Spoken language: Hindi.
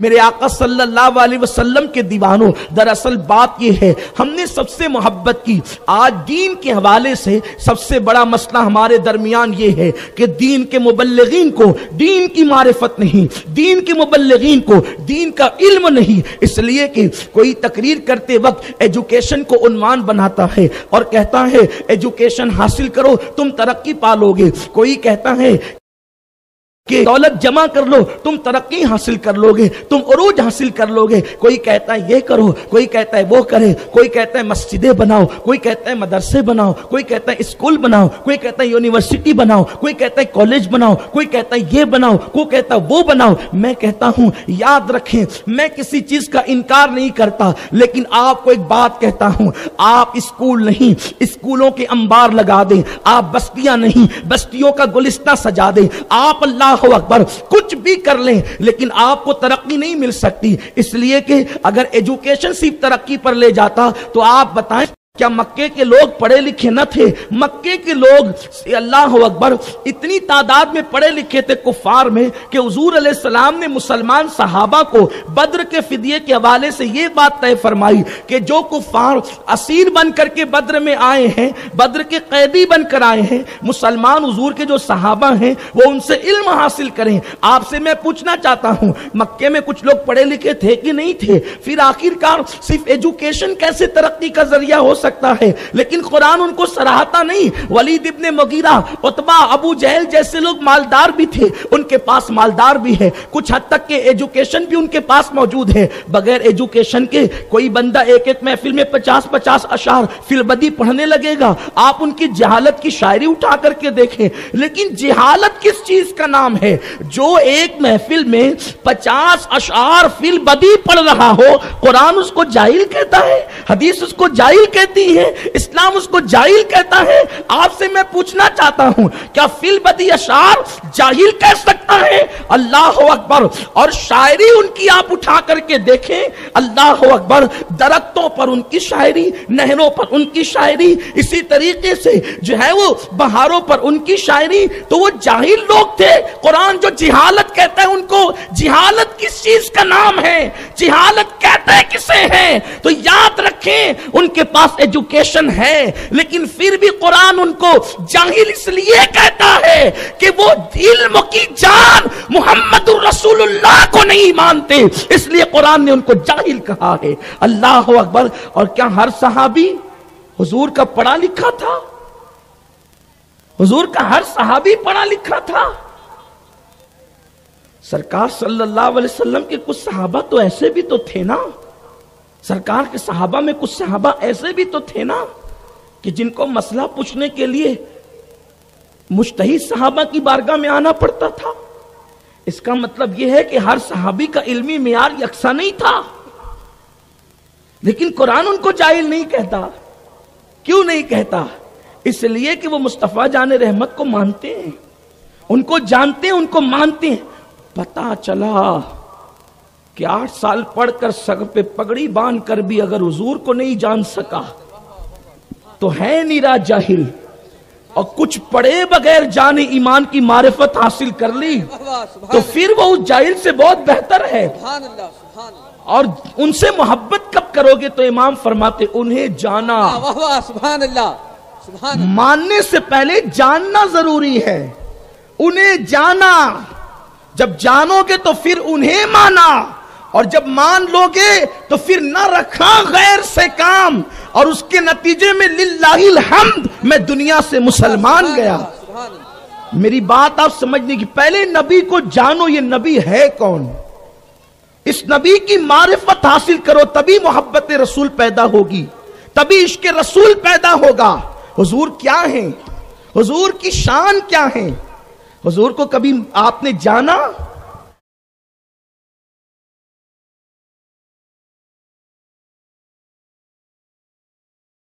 मेरे आका सल्लल्लाहु अलैहि वसल्लम के दीवानों, दरअसल बात यह है, हमने सबसे मोहब्बत की। आज दीन के हवाले से सबसे बड़ा मसला हमारे दरमियान ये है कि दीन के मुबल्लिगीन को दीन की मारिफत नहीं, दीन के मुबल्लिगीन को दीन का इल्म नहीं। इसलिए कि कोई तकरीर करते वक्त एजुकेशन को उन्वान बनाता है और कहता है, एजुकेशन हासिल करो, तुम तरक्की पालोगे। कोई कहता है कि दौलत जमा कर लो, तुम तरक्की हासिल कर लोगे, तुम अरूज हासिल कर लोगे। कोई कहता है, ये करो, कोई कहता है, वो करे, कोई कहता है, मस्जिदें बनाओ, कोई कहता है, मदरसे बनाओ, कोई कहता है, स्कूल बनाओ, कोई कहता है, यूनिवर्सिटी बनाओ, कोई कहता है, कॉलेज बनाओ, कोई कहता है, ये बनाओ, कोई कहता है, वो बनाओ। मैं कहता हूँ, याद रखें, मैं किसी चीज़ का इनकार नहीं करता, लेकिन आपको एक बात कहता हूँ, आप स्कूल नहीं, स्कूलों के अंबार लगा दें, आप बस्तियाँ नहीं, बस्तियों का गुलिस्ता सजा दें, आप अल्लाह अकबर, कुछ भी कर लें, लेकिन आपको तरक्की नहीं मिल सकती। इसलिए कि अगर एजुकेशन सिर्फ़ तरक्की पर ले जाता तो आप बताएँ क्या मक्के के लोग पढ़े लिखे न थे? मक्के के लोग अल्लाह अकबर, इतनी तादाद में पढ़े लिखे थे कुफार में कि हजूर सलाम ने मुसलमान सहाबा को बद्र के फिदिये के हवाले से यह बात तय फरमाई कि जो कुफार असीर बन करके बद्र में आए हैं, बद्र के कैदी बनकर आए हैं, मुसलमान हजूर के जो सहाबा हैं, वो उनसे इल्म हासिल करें। आपसे मैं पूछना चाहता हूँ, मक्के में कुछ लोग पढ़े लिखे थे कि नहीं थे? फिर आखिरकार सिर्फ़ एजुकेशन कैसे तरक्की का ज़रिया हो सकता सकता है। लेकिन कुरान उनको सराहता नहीं। वलीद इब्ने मगीरा, उतबा, अबू जहल जैसे लोग मालदार भी थे। उनके पास मालदार भी है। कुछ हद तक के एजुकेशन भी उनके पास मौजूद है। बगैर एजुकेशन के कोई बंदा एक एक महफिल में पचास पचास अशार फिलबदी पढ़ने लगेगा। आप उनकी जहालत की शायरी उठा करके देखें। लेकिन जहालत किस चीज़ का नाम है? जो एक महफिल में पचास अशार फिलबदी पढ़ रहा हो, कुरान उसको जाहिल कहता है, हदीस उसको जाहिल कहती कहती है, इस्लाम उसको जाहिल कहता है। आपसे मैं पूछना चाहता हूँ, क्या फिल बदी अशार जाहिल कह सकता है? अल्लाह अकबर। और शायरी उनकी आप उठा करके देखें, अल्लाह अकबर, दरख्तों पर उनकी शायरी, नहरों पर उनकी शायरी, इसी तरीके से जो है वो बहारों पर उनकी शायरी तो वो जाहिल लोग थे। कुरान जो जिहालत कहता है उनको, जिहालत किस चीज़ का नाम है? जिहालत कहता किसे है? तो याद रखें, उनके पास एजुकेशन है, लेकिन फिर भी कुरान उनको जाहिल इसलिए कहता है कि वो इल्म की जान मोहम्मद रसूलुल्लाह को नहीं मानते। इसलिए कुरान ने उनको जाहिल कहा है। अल्लाह अकबर। और क्या हर सहाबी हुजूर का पढ़ा लिखा था? हुजूर का हर सहाबी पढ़ा लिखा था? सरकार सल्लल्लाहु अलैहि वसल्लम के कुछ सहाबा तो ऐसे भी तो थे ना? सरकार के सहाबा में कुछ सहाबा ऐसे भी तो थे ना कि जिनको मसला पूछने के लिए मुश्तही सहाबा की बारगाह में आना पड़ता था। इसका मतलब यह है कि हर सहाबी का इल्मी मैार यकसा नहीं था। लेकिन कुरान उनको जाहिल नहीं कहता। क्यों नहीं कहता? इसलिए कि वो मुस्तफ़ा जान रहमत को मानते हैं। उनको जानते हैं, उनको मानते हैं। पता चला कि आठ साल पढ़कर सग पे पगड़ी बाँध कर भी अगर हजूर को नहीं जान सका तो है नीरा जाहिल। और कुछ पढ़े बगैर जाने ईमान की मारिफत हासिल कर ली तो फिर वो उस जाहिल से बहुत बेहतर है। और उनसे मोहब्बत कब करोगे तो इमाम फरमाते उन्हें जाना। मानने से पहले जानना ज़रूरी है। उन्हें जाना। जब जानोगे तो फिर उन्हें माना। और जब मान लोगे तो फिर न रखा गैर से काम और उसके नतीजे में लिल्लाहिल हमद मैं दुनिया से मुसलमान गया। मेरी बात आप समझने की पहले नबी को जानो ये नबी है कौन? इस नबी की मारिफत हासिल करो तभी मोहब्बत रसूल पैदा होगी तभी इश्क रसूल पैदा होगा। हुजूर क्या है? हुजूर की शान क्या है? हुजूर को कभी आपने जाना?